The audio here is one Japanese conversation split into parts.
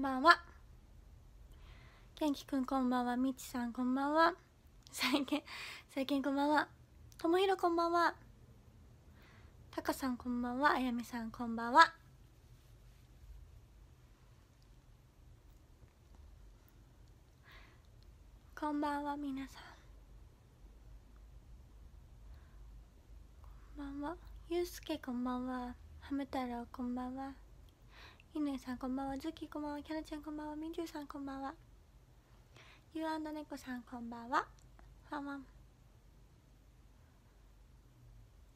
んばんは。元気くんこんばんは。みちさんこんばんは。最近最近こんばんは。ともひろこんばんは。たかさんこんばんは。あやみさんこんばんは。こんばんは皆さん。こんばんは。ゆうすけこんばんは。ハム太郎こんばんは。犬さんこんばんは。ズッキーこんばんは。キャナちゃんこんばんは。みじゅうさんこんばんは。ゆうあんどねこさんこんばんは。ワンワン。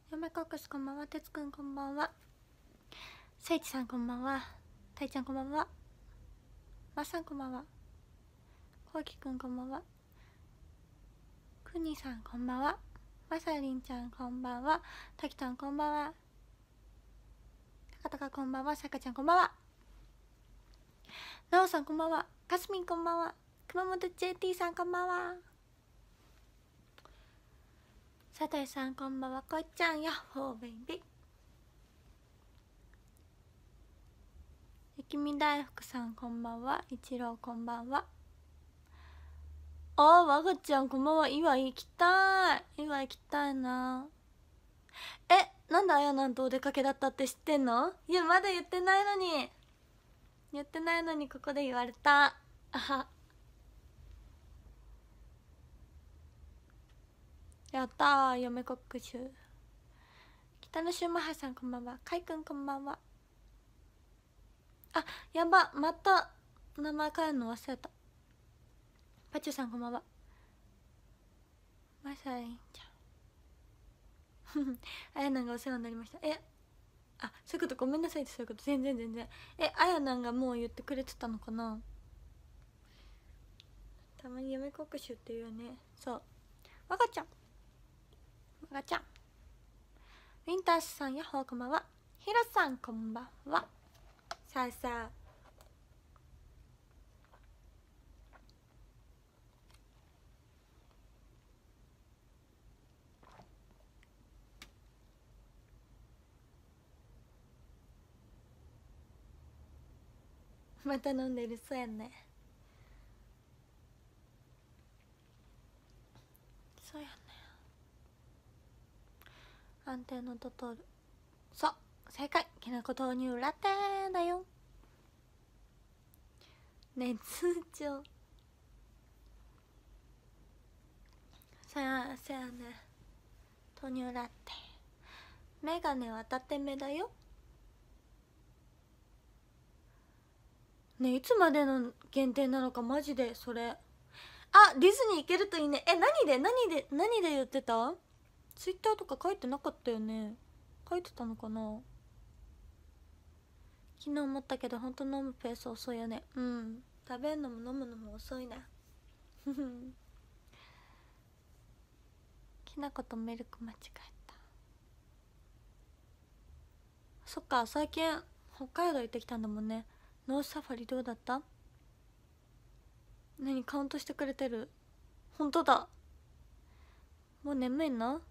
嫁コックスこんばんは。てつくんこんばんは。せいちさんこんばんは。たいちゃんこんばんは。まっさんこんばんは。こうきくんこんばんは。くにさんこんばんは。まさりんちゃんこんばんは。たきたんこんばんは。たかたかこんばんは。さかちゃんこんばんは。なおさんこんばんは。かすみんこんばんは。熊本 JT さんこんばんは。さといさんこんばんは。こいちゃんや。っほーベイビー。雪見大福さんこんばんは。一郎こんばんは。あーわがちゃんこんばんは。岩行きたい。岩行きたいな。えなんであやなんとお出かけだったって知ってんの？いやまだ言ってないのに。言ってないのにここで言われた。あは。やったー嫁コックシュ北野シューマハさんこんばんは。かいくんこんばんは。あやばまた名前変えるの忘れた。パチュさんこんばんは。マサリンちゃんあやなんがお世話になりました。えあそういうことごめんなさいってそういうこと。全然全然。えあやなんがもう言ってくれてたのかな？たまに嫁国主っていうよね。そう。わかちゃん。わかちゃん。ウィンタースさんやほうこんばんは。ひろさんこんばんは。さあさあ。また飲んでる。そうやね。そうやね。安定のトトールそう正解。きなこ豆乳ラテだよ。熱調さあせやね。豆乳ラテ。メガネは縦目だよ。ねいつまでの限定なのかマジでそれ。あディズニー行けるといいね。え何で？何で？何で言ってた？ツイッターとか書いてなかったよね。書いてたのかな？昨日思ったけどほんと飲むペース遅いよね。うん。食べるのも飲むのも遅いね きなことミルク間違えた。そっか最近北海道行ってきたんだもんね。ノースサファリどうだった？何カウントしてくれてる？本当だ。もう眠いの？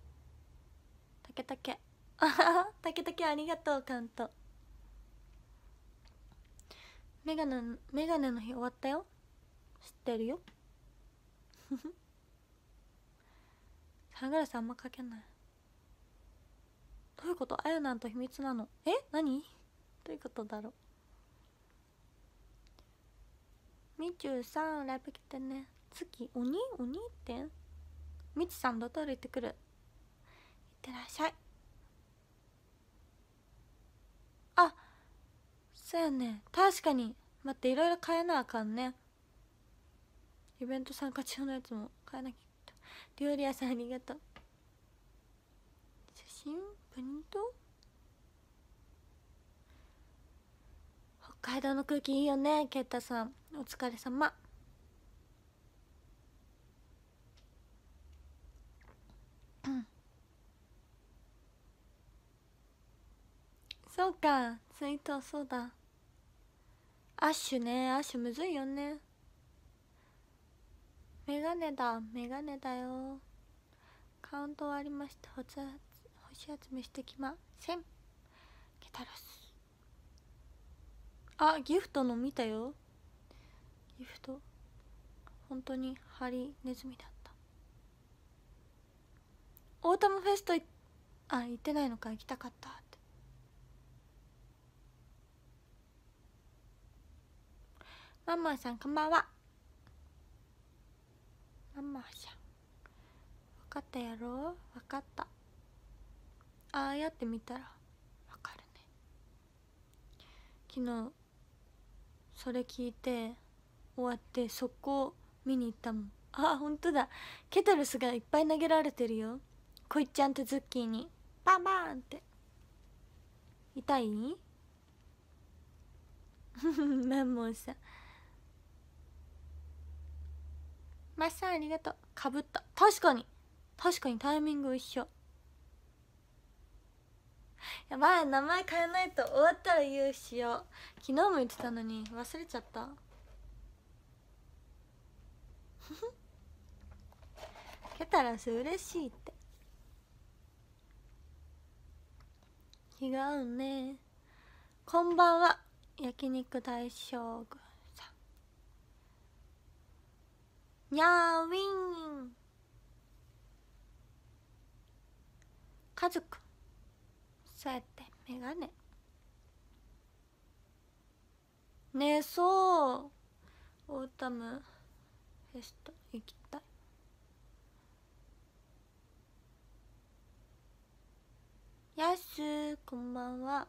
たけたけあははたけたけありがとうカウント。メガネメガネの日終わったよ。知ってるよ。サングラスあんまかけない。どういうこと？あやなんと秘密なの？え？何？どういうことだろう？みちゅうさんライブ来てね。月鬼？鬼ってみちさんドトール行ってくる？いってらっしゃい。あそうやね。確かに。待っていろいろ変えなあかんね。イベント参加中のやつも。変えなきゃ料理屋さんありがとう。写真？プリント？北海道の空気いいよねケッタさん。お疲れ様。うん。そうかツイートそうだ。アッシュね。アッシュむずいよね。メガネだ。メガネだよ。カウント終わりました。星集めしてきません。ケタロス。あギフトの見たよ。ギフト？本当にハリネズミだった。オータムフェストあ行ってないのか行きたかったって。マンマーさんこんばんは。マンマーさん。分かったやろ？分かった。ああやってみたら。分かるね。昨日それ聞いて終わって速攻見に行ったもん。あ本当だ。ケトルスがいっぱい投げられてるよ。こいちゃんとズッキーにバンバンって。痛い？マンモンさん。マッサンありがとう。かぶった。確かに。確かにタイミング一緒。やばい。名前変えないと終わったら言うしよう。昨日も言ってたのに忘れちゃった。ケタラス嬉しいって。気が合うね。こんばんは。焼肉大将軍さん。にゃーウィン。家族。そうやってメガネ。ねえそう。オータム。フェスト行きたい。やすこんばんは。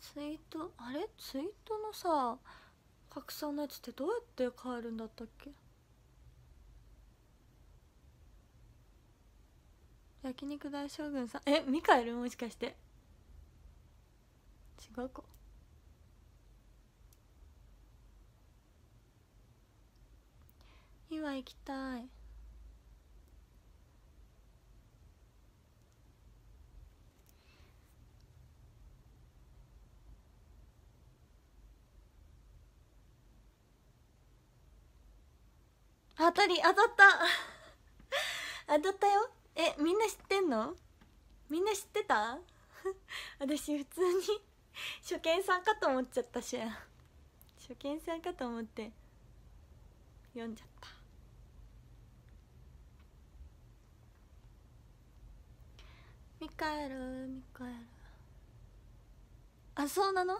ツイートあれ？ツイートのさ拡散のやつってどうやって変えるんだったっけ？焼肉大将軍さん。えミカエルもしかして。違うか。今行きたい。当たり当たった。当たったよ。えみんな知ってんの？みんな知ってた？私普通に初見さんかと思っちゃったし初見さんかと思って読んじゃった。ミカエルミカエルあそうなの？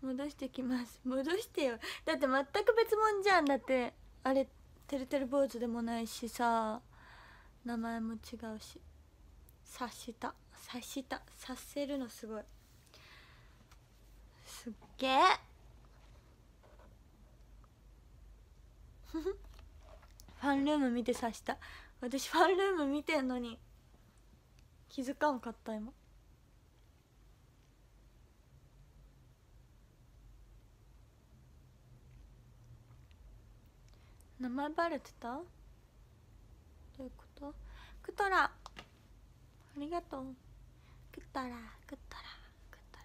戻してきます。戻してよ。だって全く別物じゃん。だってあれっててるてる坊主でもないしさ名前も違うし。察した。察した。察せるのすごい。すっげえ。ファンルーム見て察した。私ファンルーム見てんのに気づかんかった今。名前バレてた？どういうこと？クトラありがとう。クトラクトラクトラ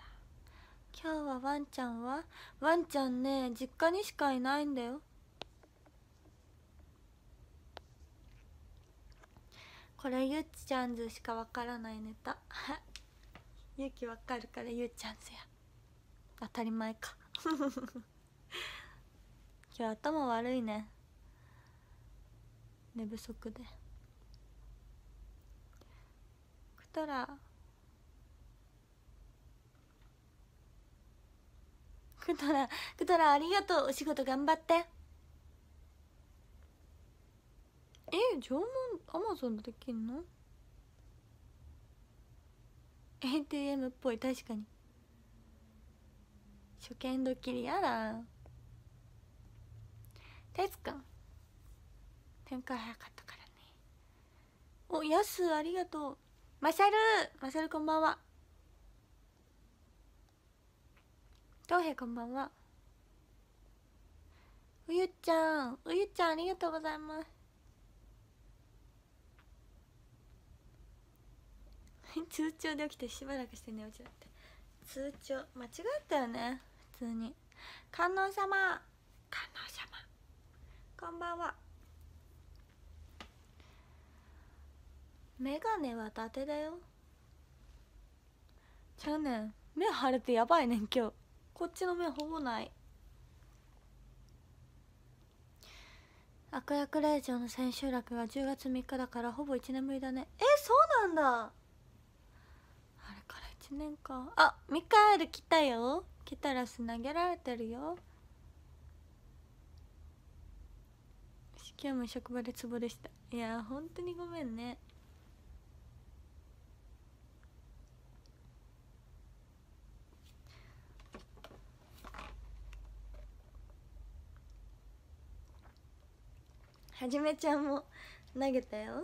今日はワンちゃんは？ワンちゃんね実家にしかいないんだよ。これゆっちゃんずしかわからないネタ。ゆきわかるからゆっちゃんずや。当たり前か。今日頭悪いね。寝不足で。クトラクトラクトラありがとうお仕事頑張って。え縄文アマゾンでできんの ATM っぽい確かに。初見ドッキリやだ。哲くん展開早かったからね。おやすありがとう。マサルマサルこんばんは。東平こんばんは。うゆちゃんうゆちゃんありがとうございます。通帳で起きてしばらくして寝落ちだって通帳間違ったよね。普通に。観音様。観音様。こんばんは。メガネは伊達だよ。ちゃうねん。目腫れてやばいねん今日。こっちの目ほぼない。悪役令嬢の千秋楽が10月3日だからほぼ1年ぶりだね。えそうなんだ。あれから1年か。あミカエル来たよ。来たらす投げられてるよ。今日も職場でツボでした。いや本当にごめんね。はじめちゃんも投げたよ。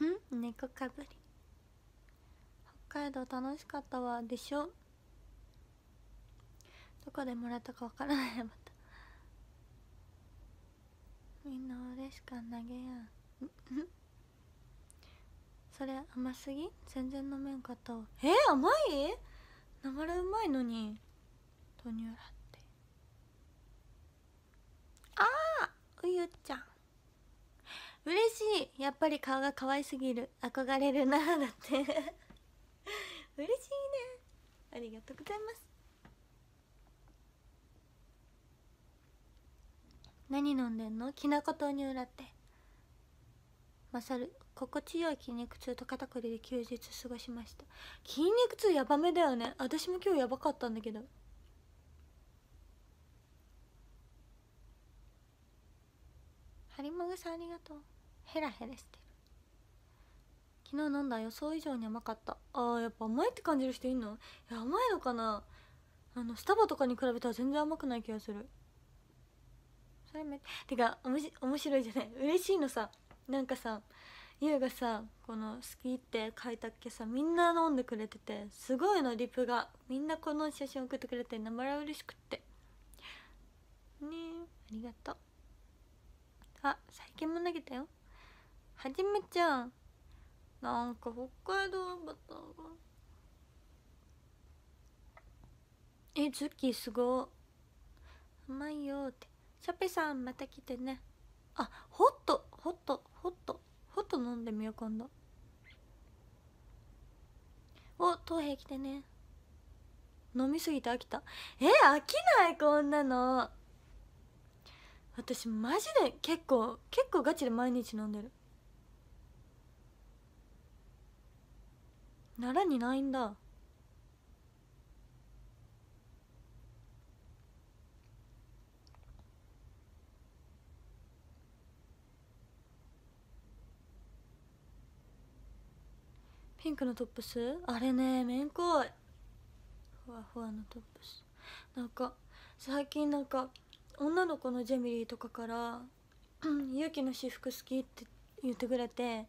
ん？猫かぶり。北海道楽しかったわ。でしょ？どこでもらったかわからない。また。みんな嬉しか投げやん。それ甘すぎ？全然飲めんかったわ。えー、甘い？生らうまいのに。豆乳ラって。ああうゆちゃん。嬉しい。やっぱり顔が可愛すぎる。憧れるなだって。嬉しいね。ありがとうございます何飲んでんの？きなこ豆乳ラテまさる心地よい筋肉痛と肩こりで休日過ごしました。筋肉痛やばめだよね。私も今日やばかったんだけど。ハリモグさんありがとう。ヘラヘラしてる。昨日飲んだ予想以上に甘かった。あーやっぱ甘いって感じる人いんの？いや甘いのかな。あのスタバとかに比べたら全然甘くない気がする。それめてかおもし面白いじゃない。嬉しいのさなんかさゆうがさこの「好き」って書いたっけさみんな飲んでくれててすごいのリプがみんなこの写真送ってくれて名前嬉しくって。ねえありがとう。あ最近も投げたよ。はじめちゃんなんか北海道バターが。えズッキーすご甘いよって。シャペさんまた来てね。あホットホットホット。ホット飲んでみよう今度。お東平来てね。飲みすぎて飽きた。え飽きないこんなの。私マジで結構結構ガチで毎日飲んでる。奈良にないんだ。ピンクのトップス？あれねめんこい。ふわふわのトップス。なんか最近なんか女の子のジェミリーとかから「勇気の私服好き」って言ってくれて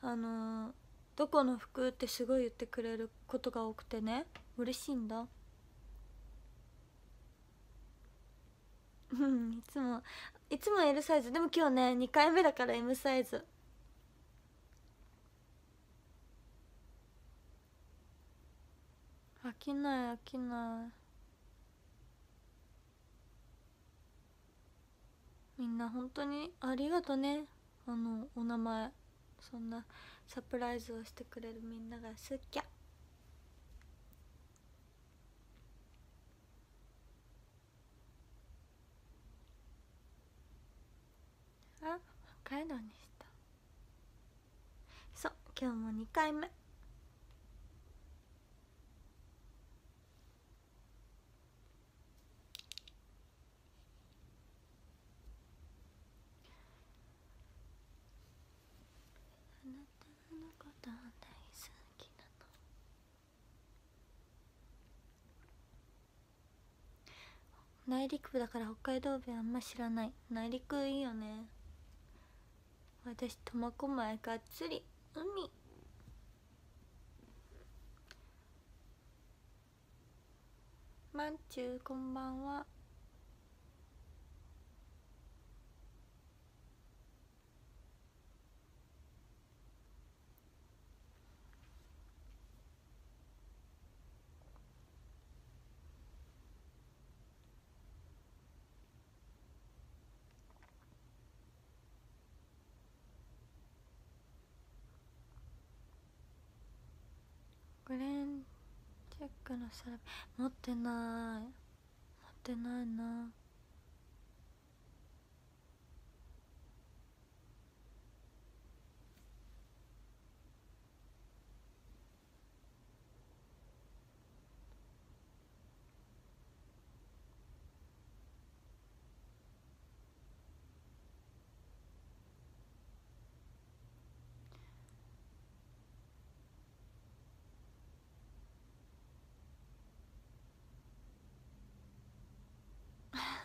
あのー、どこの服ってすごい言ってくれることが多くてね嬉しいんだ。うんいつもいつも L サイズ。でも今日ね2回目だから M サイズ。きない飽きない。みんな本当にありがとね。あのお名前そんなサプライズをしてくれるみんなが好きゃ。あ北海道にした。そう今日も2回目大好きなの内陸部だから北海道弁あんま知らない。内陸いいよね。私苫小牧がっつり。海。まんちゅうこんばんは。グレンチェックのサラ持ってない。持ってないな。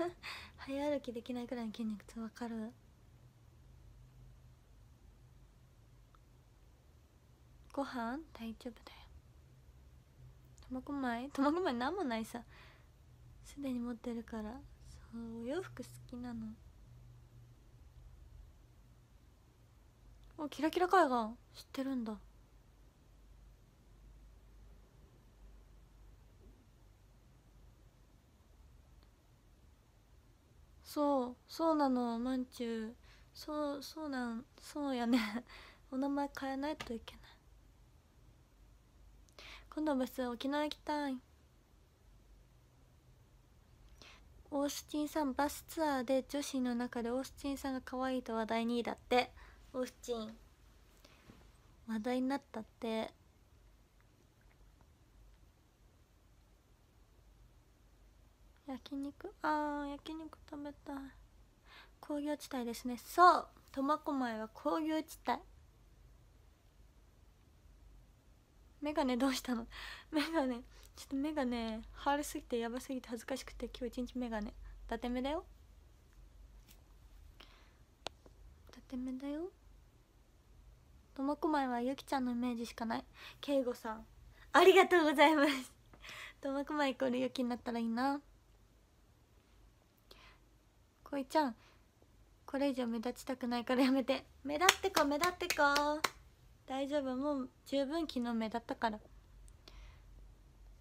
早歩きできないくらいの筋肉ってわかる。ご飯？大丈夫だよ。苫小牧苫小牧なんもないさ。すでに持ってるから。そうお洋服好きなの。おキラキラ海岸。知ってるんだ。そうそうなのまんちゅうそうそうなんそうやね。お名前変えないといけない。今度バス沖縄行きたい。オースチンさんバスツアーで女子の中でオースチンさんが可愛いと話題にだってオースチン。話題になったって。焼肉？あー焼肉食べたい。工業地帯ですね。そう苫小牧は工業地帯。メガネどうしたの？メガネ。ちょっとメガネハーすぎてやばすぎて恥ずかしくて今日一日メガネ。伊達目だよ。伊達目だよ。苫小牧はゆきちゃんのイメージしかない。圭吾さん。ありがとうございます。苫小牧イコールゆきになったらいいな。こいちゃんこれ以上目立ちたくないからやめて。目立ってこ目立ってこ。大丈夫。もう十分昨日目立ったから。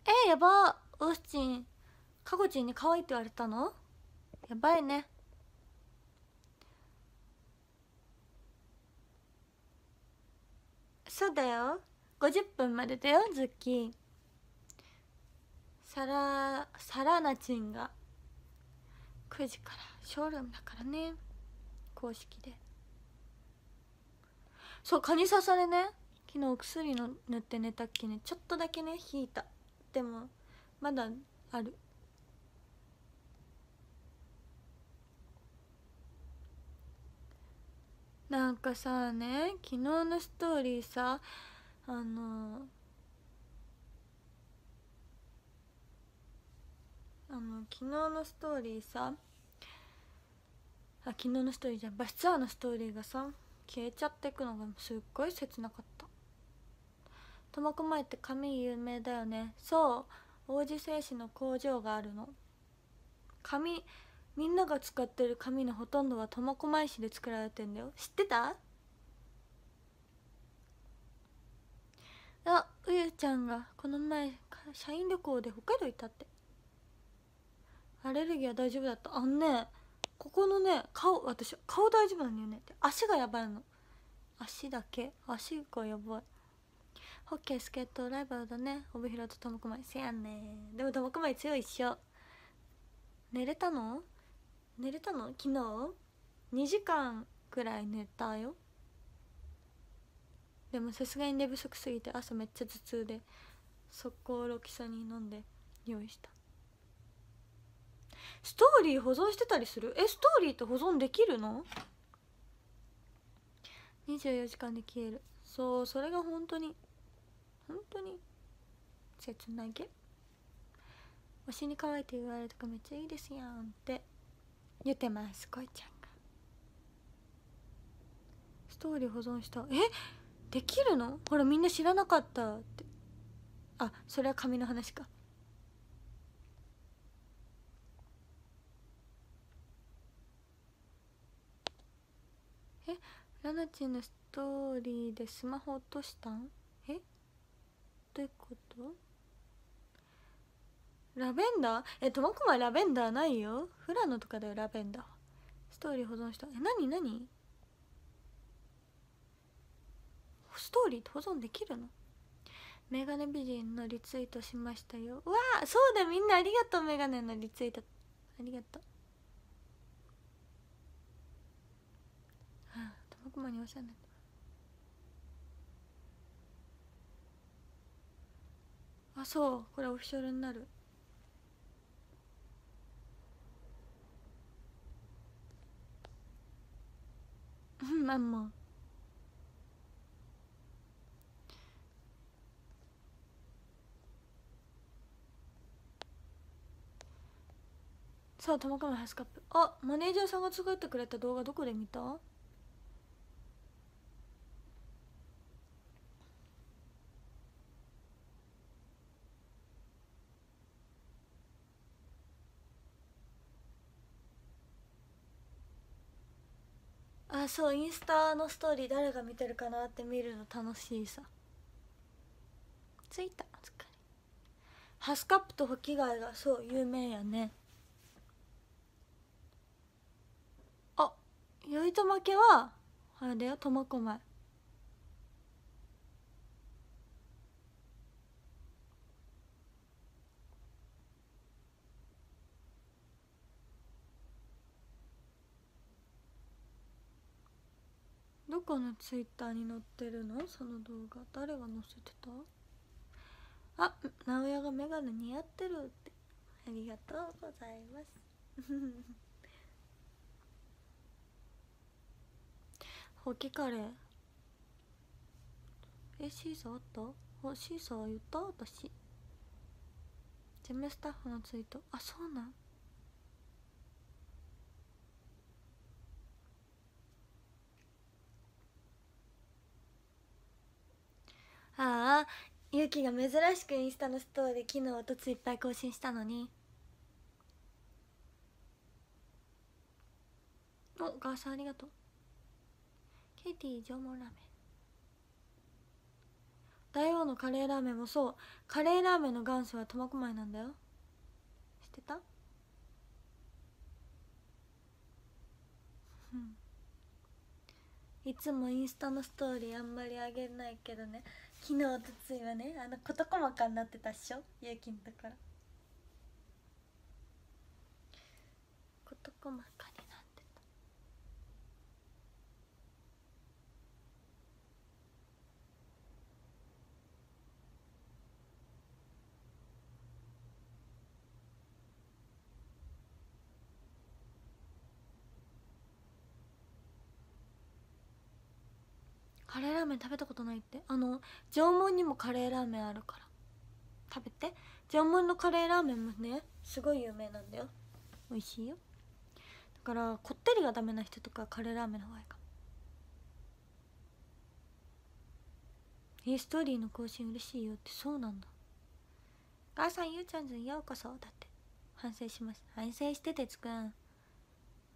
えー、やば。オースチンかごちんに可愛いって言われたの？やばいね。そうだよ。50分までだよズッキー。サラサラナチンが。9時から。ショールームだからね。公式で。そう蚊に刺されね。昨日お薬の塗って寝たっきね。ちょっとだけね引いた。でもまだある。なんかさね昨日のストーリーさあのあの昨日のストーリーさあ昨日のストーリーじゃん。バスツアーのストーリーがさ消えちゃっていくのがすっごい切なかった。苫小牧って紙有名だよね。そう王子製紙の工場があるの。紙みんなが使ってる紙のほとんどは苫小牧市で作られてんだよ。知ってた？あうゆちゃんがこの前社員旅行で北海道行ったって。アレルギーは大丈夫だった。あんねここのね顔私顔大丈夫なんだよね。足がやばいの。足だけ？足がやばい。ホッケースケートライバルだね。帯広と苫小牧せやねでも苫小牧強いっしょ。寝れたの？寝れたの？昨日？2時間くらい寝たよ。でもさすがに寝不足すぎて朝めっちゃ頭痛で速攻ロキソニン飲んで用意した。ストーリー保存してたりする？えストーリーって保存できるの ?24 時間で消える。そうそれが本当に本当に？切ないげ推しに可愛いって言われるとかめっちゃいいですやんって。言ってますこいちゃんが。ストーリー保存した。え？できるの？ほらみんな知らなかったって。あそれは紙の話かえラナチのストーリーでスマホ落としたん？え？どういうこと？ラベンダー？え苫小牧ラベンダーないよ。富良野とかだよラベンダー。ストーリー保存した。え何何？ストーリーって保存できるの？メガネ美人のリツイートしましたよ。わあそうだみんなありがとうメガネのリツイート。ありがとうはあ苫小牧にお世話になってあそうこれオフィシャルになるうんまんまさあ玉川ハスカップあマネージャーさんが作ってくれた動画どこで見たあそうインスタのストーリー誰が見てるかなって見るの楽しいさ。着いた疲れハスカップとホキ貝がそう有名やね。あ酔いと負けはあれだよ苫小牧。どこのツイッターに載ってるの？その動画誰が載せてた？あ直哉がメガネ似合ってるって。ありがとうございます。ホキカレー。えシーサーあった？シーサー言った？私。ジェムスタッフのツイート。あそうなん。ああゆきが珍しくインスタのストーリー昨日おとついっぱい更新したのに。お母さんありがとう。ケイティ縄文ラーメン。大王のカレーラーメンもそう。カレーラーメンの元祖は苫小牧なんだよ。知ってた？いつもインスタのストーリーあんまりあげないけどね。昨日おとついはねあの事細かになってたっしょ？ゆうきんところ。事細かになってたカレーラーメン食べたことないって？あの縄文にもカレーラーメンあるから。食べて。縄文のカレーラーメンもねすごい有名なんだよ。美味しいよ。だからこってりがダメな人とかカレーラーメンの方がいいかも。えストーリーの更新嬉しいよってそうなんだ。母さんゆうちゃんずん。ようこそ。だって。反省します。反省しててつくん。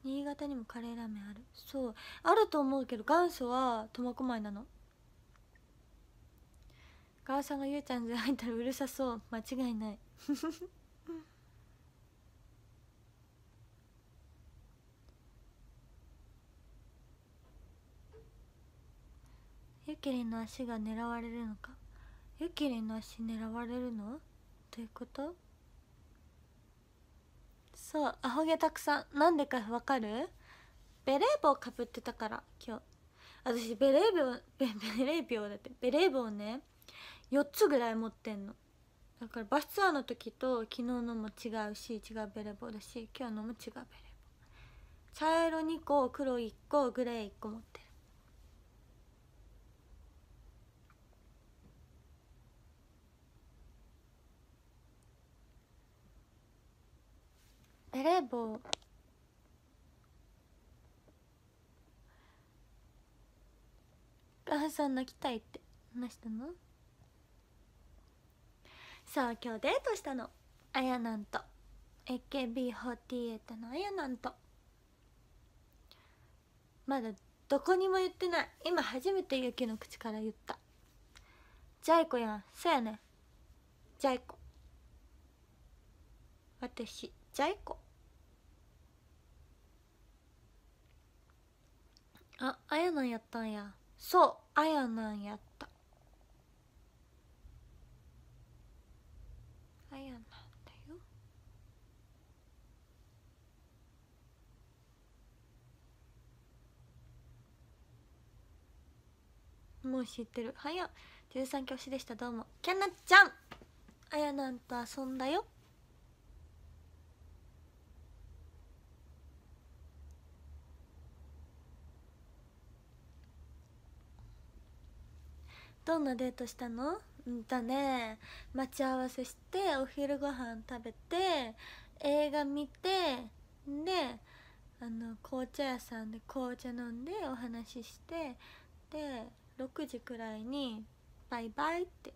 新潟にもカレーラーメンある。そう。あると思うけど元祖は苫小牧なの。母さんがゆうちゃんで入ったらうるさそう。間違いない。ゆきりんの足が狙われるのか？ゆきりんの足狙われるの？どういうこと？そうアホ毛たくさん。なんでかわかる？ベレー帽かぶってたから今日。私ベレー帽ベベレー帽だって。ベレー帽ね4つぐらい持ってんの。だからバスツアーの時と昨日のも違うし違うベレー帽だし今日のも違うベレー帽。茶色2個黒1個グレー1個持ってる。ベレー帽母さん泣きたいって。話したの？さあ今日デートしたの。あやなんと。AKB48 のあやなんと。まだどこにも言ってない。今初めてゆきの口から言った。ジャイコやん。そうやねジャイコ。私。ちゃい子ああやなんやったんや。そうあやなんやった。あやなんだよ。もう知ってる。はや十三教師でした。どうも。きゃなちゃん。あやなんと遊んだよ。どんなデートしたの？うんだね。待ち合わせしてお昼ご飯食べて映画見てであの紅茶屋さんで紅茶飲んでお話ししてで6時くらいに「バイバイ」って。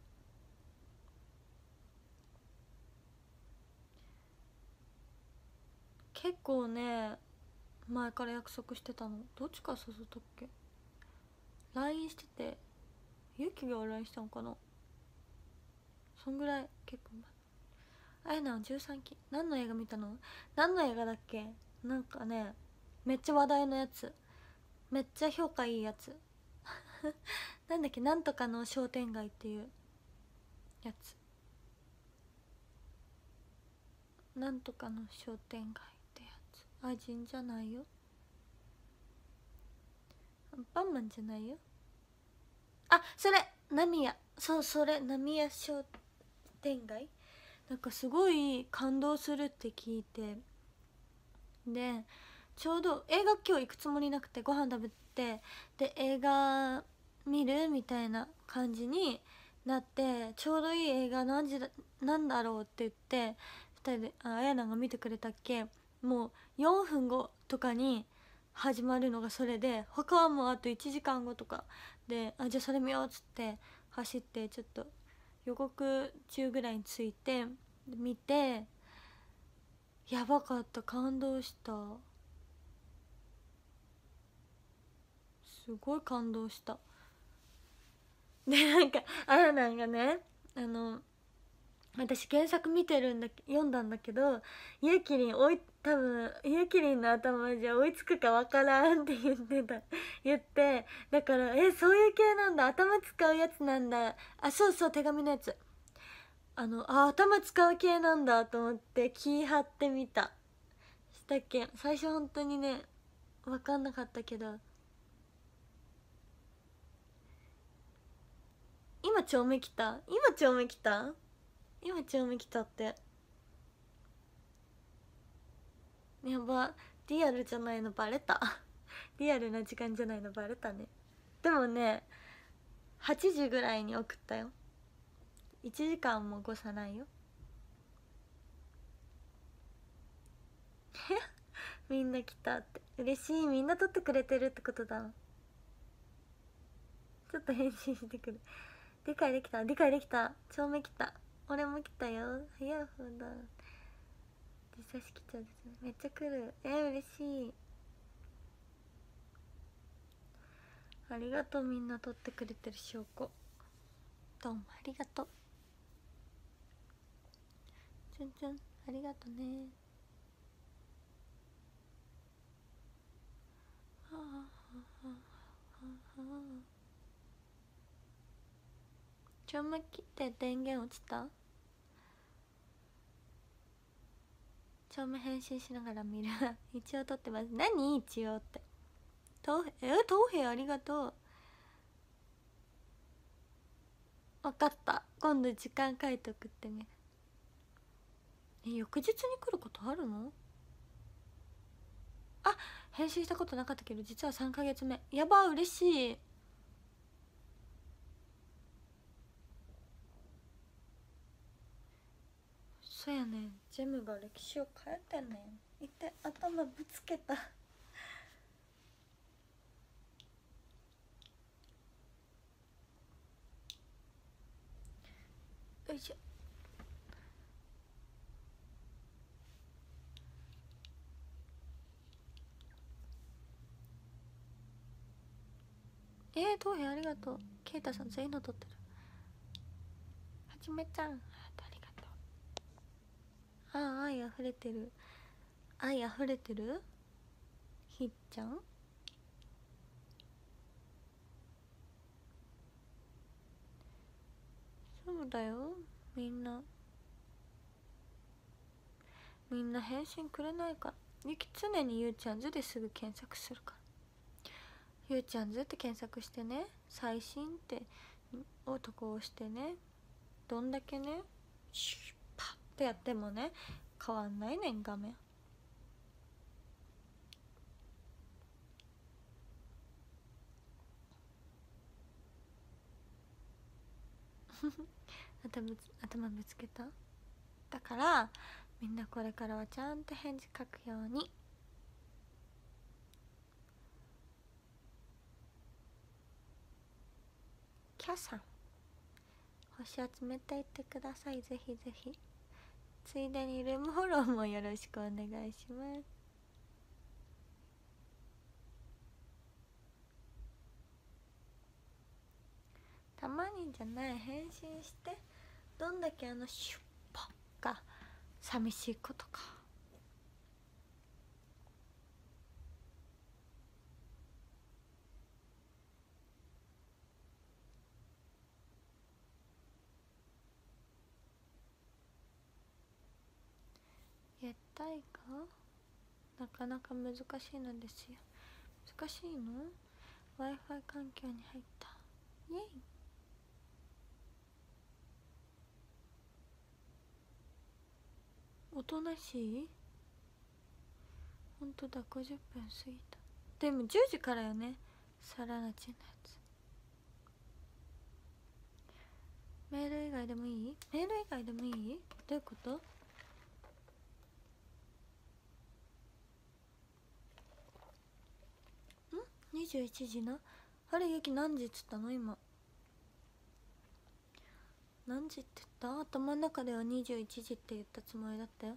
結構ね前から約束してたの。どっちから誘ったっけ？LINE してて。ゆきが LINE したのかな？そんぐらい結構。あやな13期。何の映画見たの？何の映画だっけ？なんかねめっちゃ話題のやつ。めっちゃ評価いいやつ。なんだっけ？なんとかの商店街っていうやつ。なんとかの商店街ってやつ。アジンじゃないよ。アンパンマンじゃないよ。あそれナミヤ。そうそれナミヤ商店街？なんかすごい感動するって聞いて。でちょうど映画今日行くつもりなくてご飯食べてで映画見るみたいな感じになってちょうどいい映画何時だなんだろうって言って2人であやなが見てくれたっけ？もう4分後とかに始まるのがそれで他はもうあと1時間後とかであじゃあそれ見ようっつって走ってちょっと予告中ぐらいに着いて見てやばかった感動した。すごい感動した。でなんかあやなんがねあの私原作見てるんだ読んだんだけどゆうきりん追い多分ゆきりんの頭じゃ追いつくかわからんって言ってた。言ってだからえそういう系なんだ。頭使うやつなんだ。あそうそう手紙のやつ。あのあ頭使う系なんだと思って気張ってみた。したっけ？最初本当にね分かんなかったけど。今丁目来た？今丁目来た？今丁目来たって。やば。リアルじゃないのバレた。リアルな時間じゃないのバレたね。でもね8時ぐらいに送ったよ。1時間も誤差ないよ。みんな来たって。嬉しい。みんな撮ってくれてるってことだちょっと返信してくる。理解できた。理解できた。帳面来た。俺も来たよ。早い方だ。実際し来ちゃうですねめっちゃ来る。えー、嬉しい。ありがとうみんな撮ってくれてる証拠。どうもありがとう。ちゅんちゅんありがとね。ちょんまきって電源落ちた？ちょんま返信しながら見る。一応撮ってます。何？一応って。豆腐え豆腐ありがとう。分かった。今度時間書いて送ってみるえ翌日に来ることあるの？あ返信したことなかったけど実は3ヶ月目。やば嬉しい。そやねん。ジェムが歴史を変えてねん。いて頭ぶつけた。よいしょ。えー、東平ありがとう。ケイタさん全員の撮ってる。はじめちゃん。ああ愛あふれてる。愛あふれてる？ひっちゃん？そうだよ。みんな。みんな返信くれないか。ゆき常にゆうちゃん図ですぐ検索するから。ゆうちゃんずって検索してね。最新って男を押してね。どんだけね。シュッってやってもね変わんないねん画面。頭頭ぶつけた？だからみんなこれからはちゃんと返事書くように。キャさん星集めていってください。ぜひぜひ。ついでにルームフォローもよろしくお願いします。たまにじゃない返信してどんだけあのシュッパが寂しいことか。やったいか？なかなか難しいのですよ。難しいの？w i f i 環境に入った。イエイ。おとなしい？ほんとだ50分過ぎた。でも10時からよね。サラナチのやつ。メール以外でもいい？メール以外でもいい？どういうこと？21時な？あれゆき何時っつったの？今。何時って言った？頭の中では21時って言ったつもりだったよ。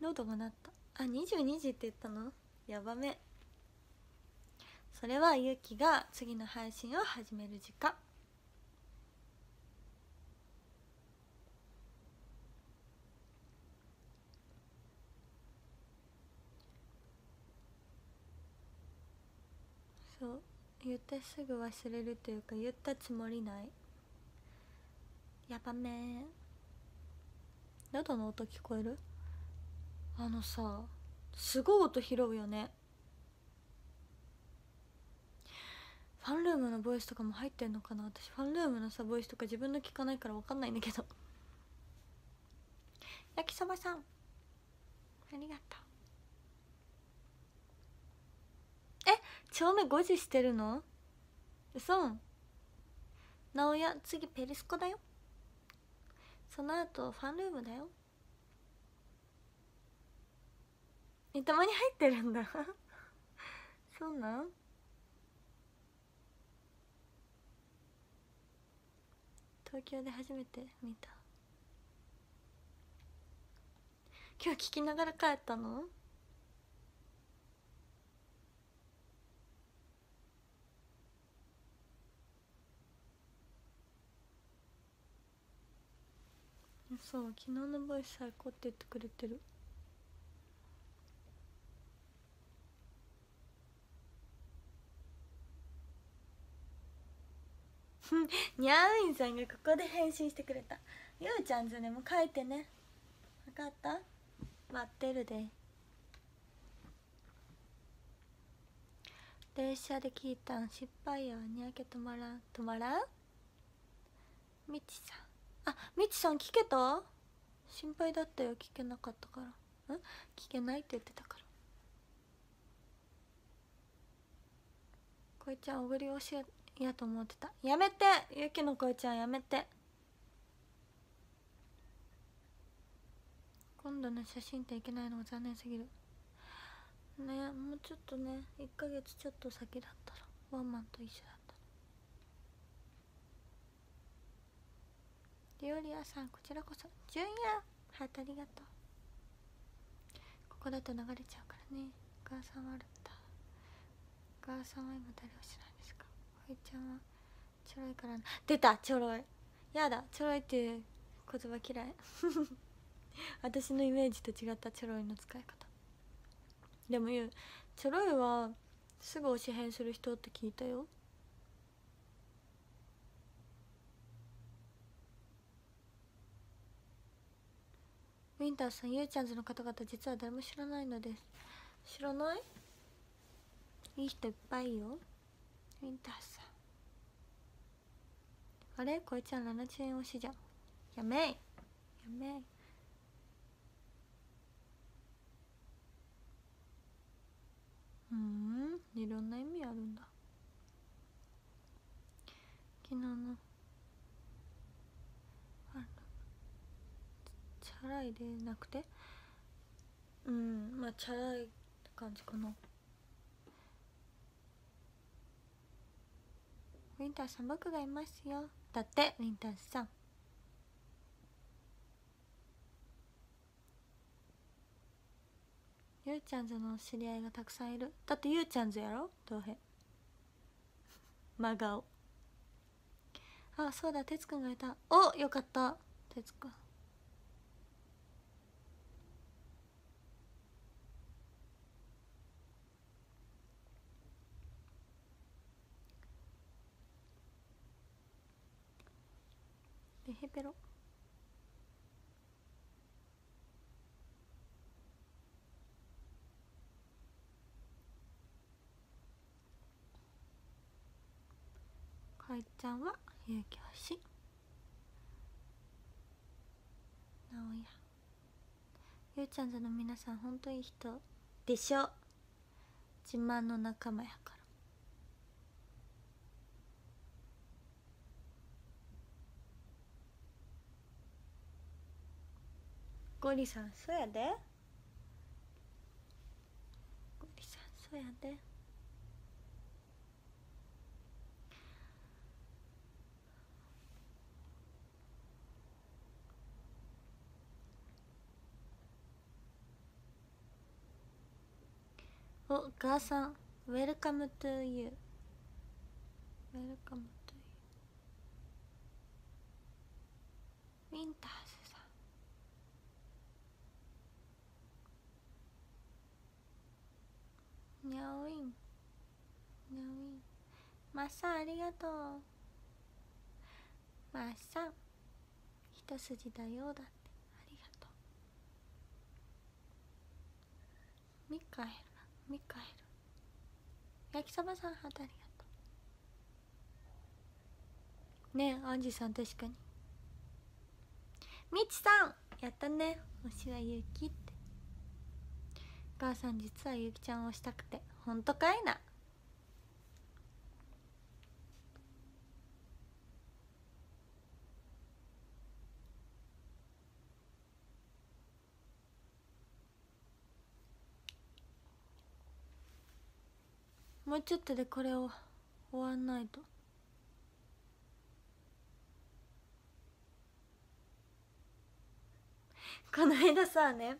喉が鳴った。あ22時って言ったの？やばめ。それはゆきが次の配信を始める時間。そう。言ってすぐ忘れるというか言ったつもりない。やばめ喉の音聞こえる？あのさすごい音拾うよね。ファンルームのボイスとかも入ってんのかな？私ファンルームのさボイスとか自分の聞かないから分かんないんだけど。焼きそばさん。ありがとう。え超目5時してるの？うそ直哉次ペリスコだよ。その後ファンルームだよ。えたまに入ってるんだ。そうなん？東京で初めて見た。今日聞きながら帰ったの？そう昨日のボイス最高って言ってくれてる。にゃーいんさんがここで返信してくれた。ゆうちゃんずねも書いてね。分かった？待ってるで。電車で聞いたん失敗やにやけ止まらん。止まらん？みちさん。あみちさん聞けた？心配だったよ聞けなかったから。ん？聞けないって言ってたから。こいちゃんおごり教えやと思ってた。やめて！ゆきのこいちゃんやめて。今度の写真っていけないのが残念すぎる。ねもうちょっとね1ヶ月ちょっと先だったらワンマンと一緒だったリオリアさんこちらこそ。純也ハートありがとう。ここだと流れちゃうからね。お母さんはあるった。お母さんは今誰をしないですか？おいちゃんはちょろいから出たちょろい。やだちょろいっていう言葉嫌い。私のイメージと違ったちょろいの使い方。でも言う。ちょろいはすぐ推し変する人って聞いたよ。ウィンターさんゆうちゃんズの方々実は誰も知らないのです。知らない？いい人いっぱいよ。ウィンターさん。あれ？こいちゃん70円推しじゃん。やめい。やめい。うん？いろんな意味あるんだ。昨日のチャラいでなくて？うんまあチャラい感じかな。ウィンターさん僕がいますよ。だってウィンターさん。ゆうちゃんズの知り合いがたくさんいる。だってゆうちゃんズやろ？どうへ。真顔。あそうだ哲くんがいた。およかった。哲くん。でへペロ。かいちゃんは勇気欲し。いなおやゆうちゃんズの皆さんほんといい人でしょ。自慢の仲間やから。ゴリさんそうやで。ゴリさんそうやで。お母さん Welcome to you Welcome to you ウィンターズさんにゃおいんにゃおいんマッサンありがとうマッサン一筋だようだってありがとうミカエルミカエル焼きそばさんハートありがとうねえアンジさん確かにみちさんやったね推しはゆきって母さん実はゆきちゃんをしたくて。ほんとかいな。もうちょっとでこれを終わんないと。この間さね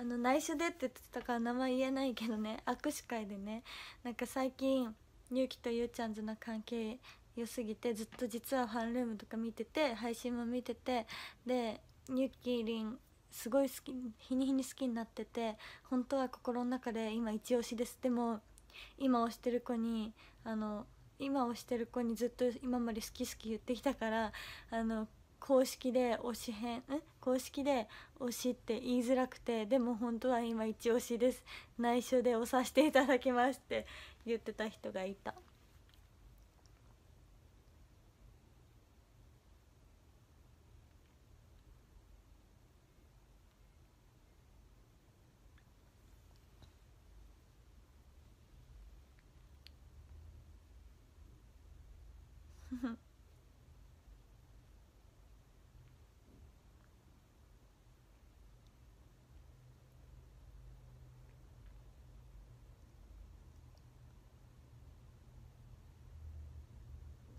あの内緒でって言ってたから名前言えないけどね。握手会でね。なんか最近ゆうきとゆうちゃんズの関係良すぎてずっと実はファンルームとか見てて配信も見ててでゆうきりんすごい好き日に日に好きになってて本当は心の中で今一押しです。でも今推してる子にあの今推してる子にずっと今まで好き好き言ってきたからあの公式で推し編ん？公式で推しって言いづらくてでも本当は今一押しです。内緒で押させていただきますって言ってた人がいた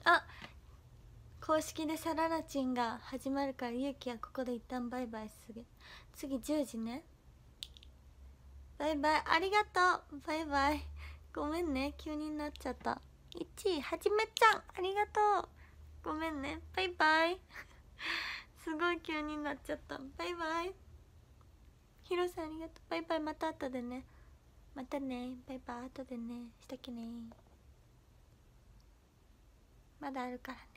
あ公式でサララチンが始まるからゆうきはここで一旦バイバイする。次10時ね。バイバイ。ありがとう。バイバイ。ごめんね。急になっちゃった。1位はじめちゃん。ありがとう。ごめんね。バイバイ。すごい急になっちゃった。バイバイ。ヒロさんありがとう。バイバイ。また後でね。またね。バイバイ。後でね。したっけね。まだあるからね。